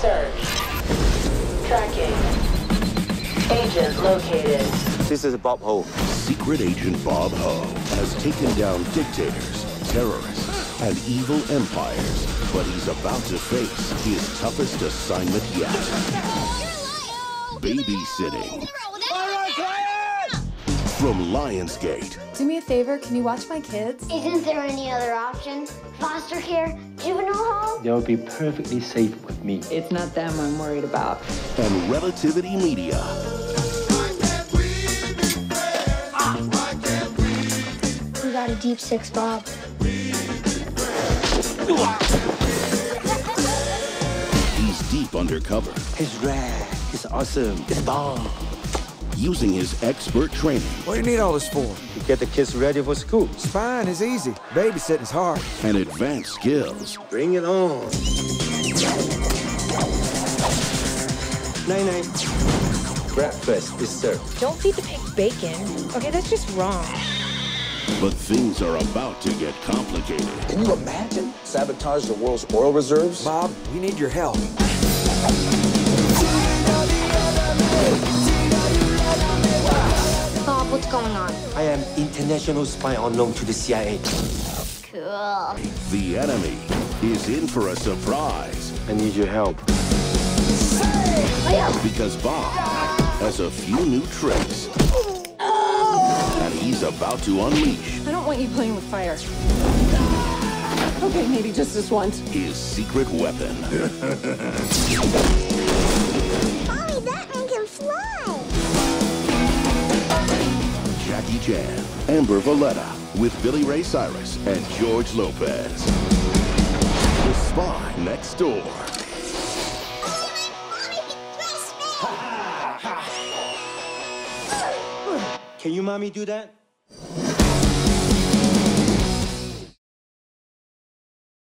Search. Tracking. Agent located. This is Bob Ho. Secret Agent Bob Ho has taken down dictators, terrorists, and evil empires, but he's about to face his toughest assignment yet. Babysitting. From Lionsgate, Do me a favor, can you watch my kids? Isn't there any other option? Foster care? Juvenile home? They'll be perfectly safe with me. It's not them I'm worried about. and Relativity Media. We got a deep six, Bob. He's deep undercover, It's rad. He's awesome. He's bomb. Using his expert training What do you need all this for? To get the kids ready for school. Spine is easy. Babysitting's hard. and advanced skills. Bring it on. Nine nine. Breakfast is served. Don't feed the pig bacon. Okay, that's just wrong. But things are about to get complicated. Can you imagine sabotage the world's oil reserves? Bob, we need your help. I am international spy unknown to the CIA. Cool. The enemy is in for a surprise I need your help. because Bob has a few new tricks. And he's about to unleash I don't want you playing with fire. Okay, maybe just this once. his secret weapon. Jackie Chan, Amber Valletta, with Billy Ray Cyrus and George Lopez. The Spy Next Door. Can you mommy do that?